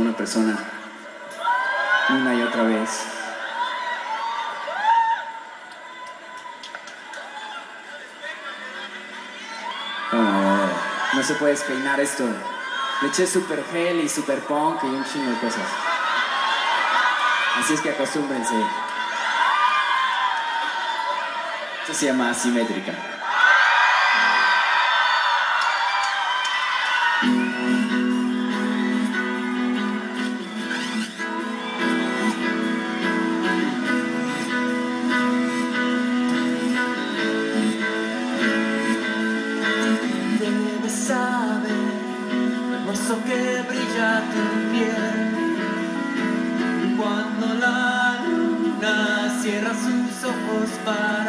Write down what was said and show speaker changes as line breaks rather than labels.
una persona una y otra vez. Oh, no se puede despeinar esto. Le eché super gel y super punk y un chingo de cosas. Así es que acostúmbrense. Esto se llama asimétrica.
Que brilla tu piel. Cuando la luna cierra sus ojos para.